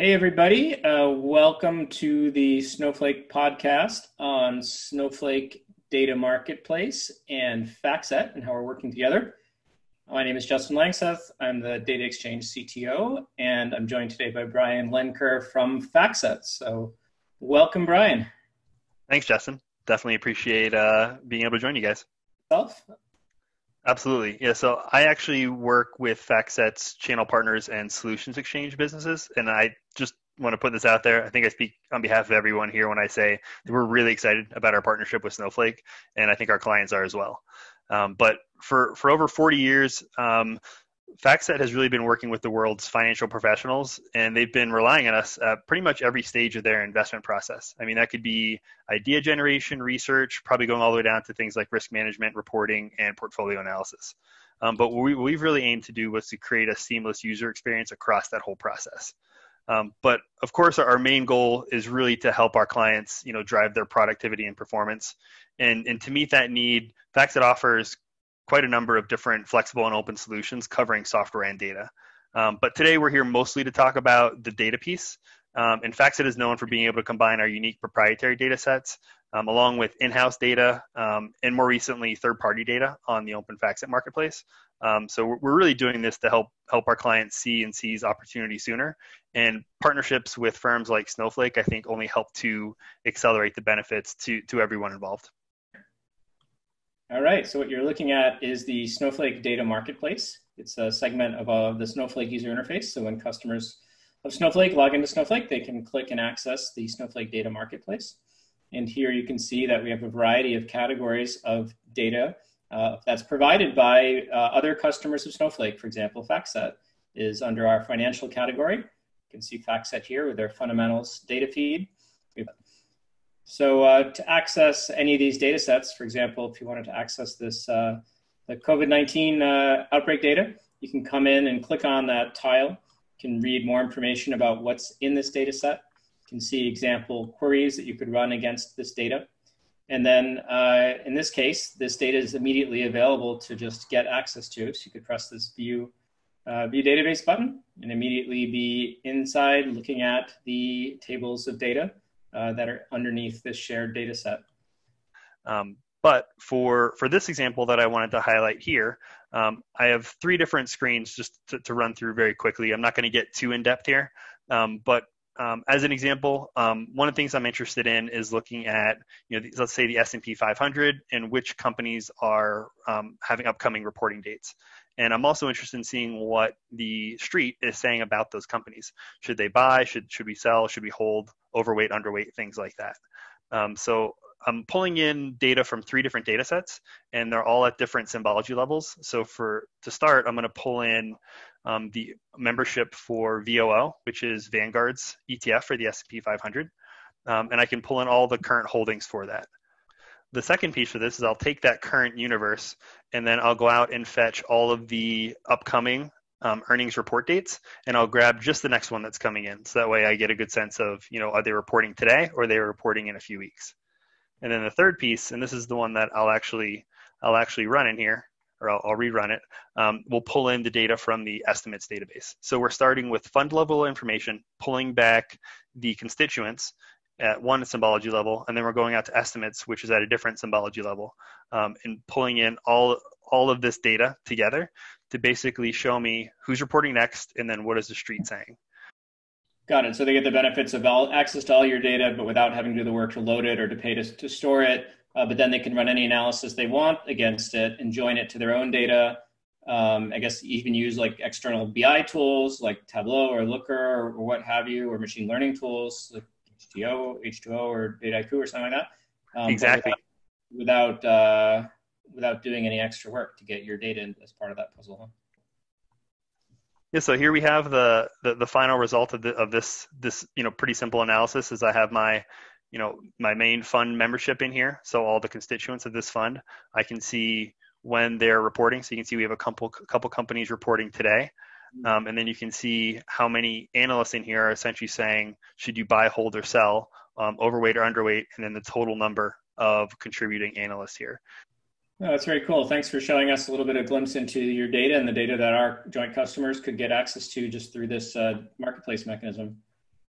Hey, everybody. Uh, welcome to the Snowflake podcast on Snowflake Data Marketplace and FactSet and how we're working together. My name is Justin Langseth. I'm the Data Exchange CTO, and I'm joined today by Bryan Lenker from FactSet. So, welcome, Bryan. Thanks, Justin. Definitely appreciate uh, being able to join you guys. Self? Absolutely. Yeah. So I actually work with FactSet's channel partners and solutions exchange businesses. And I just want to put this out there. I think I speak on behalf of everyone here when I say we're really excited about our partnership with Snowflake. And I think our clients are as well. Um, but for, for over 40 years, um, FactSet has really been working with the world's financial professionals, and they've been relying on us at pretty much every stage of their investment process. I mean, that could be idea generation, research, probably going all the way down to things like risk management, reporting, and portfolio analysis. Um, but what, we, have really aimed to do was to create a seamless user experience across that whole process. Um, but of course, our, our main goal is really to help our clients, you know, drive their productivity and performance. And, and to meet that need, FactSet offers quite a number of different flexible and open solutions covering software and data. Um, but today we're here mostly to talk about the data piece. Um, and FactSet is known for being able to combine our unique proprietary data sets um, along with in-house data um, and more recently third-party data on the open FactSet marketplace. Um, so we're, really doing this to help help our clients see and seize opportunity sooner. And partnerships with firms like Snowflake, I think, only help to accelerate the benefits to to everyone involved. All right, so what you're looking at is the Snowflake Data Marketplace. It's a segment of uh, the Snowflake user interface. So when customers of Snowflake log into Snowflake, they can click and access the Snowflake Data Marketplace. And here you can see that we have a variety of categories of data uh, that's provided by uh, other customers of Snowflake. For example, FactSet is under our financial category. You can see FactSet here with their fundamentals data feed. So uh, to access any of these data sets, for example, if you wanted to access this, uh, the COVID-19 uh, outbreak data, you can come in and click on that tile, you can read more information about what's in this data set, you can see example queries that you could run against this data. And then uh, in this case, this data is immediately available to just get access to. So you could press this view, uh, view database button and immediately be inside looking at the tables of data uh, that are underneath this shared data set. Um, but for, for this example that I wanted to highlight here, um, I have three different screens just to, to run through very quickly. I'm not going to get too in depth here, um, but um, as an example, um, one of the things I'm interested in is looking at, you know, let's say the S&P 500 and which companies are um, having upcoming reporting dates. And I'm also interested in seeing what the street is saying about those companies. Should they buy? Should should we sell? Should we hold? Overweight, underweight, things like that. Um, so I'm pulling in data from three different data sets, and they're all at different symbology levels. So for to start, I'm going to pull in um, the membership for VOO, which is Vanguard's ETF for the S&P 500, um, and I can pull in all the current holdings for that. The second piece for this is I'll take that current universe and then I'll go out and fetch all of the upcoming um, earnings report dates and I'll grab just the next one that's coming in. So that way I get a good sense of, you know, are they reporting today or are they reporting in a few weeks? And then the third piece, and this is the one that I'll actually I'll actually run in here, or I'll, I'll rerun it. Um, we'll pull in the data from the estimates database. So we're starting with fund level information, pulling back the constituents, at one symbology level, and then we're going out to estimates, which is at a different symbology level, um, and pulling in all all of this data together to basically show me who's reporting next, and then what is the street saying. Got it. So they get the benefits of all, access to all your data, but without having to do the work to load it or to pay to, to store it. Uh, but then they can run any analysis they want against it and join it to their own data. Um, I guess even use like external BI tools like Tableau or Looker or, or what have you, or machine learning tools like H2O, H2O, or Dataiku or something like that. Um, exactly. Without without, uh, without doing any extra work to get your data as part of that puzzle. Huh? Yeah, so here we have the, the, the final result of, the, of this this you know pretty simple analysis is I have my you know my main fund membership in here, so all the constituents of this fund. I can see when they're reporting, so you can see we have a couple couple companies reporting today. Um, and then you can see how many analysts in here are essentially saying, should you buy, hold, or sell, um, overweight or underweight, and then the total number of contributing analysts here. Oh, that's very cool. Thanks for showing us a little bit of glimpse into your data and the data that our joint customers could get access to just through this uh, marketplace mechanism.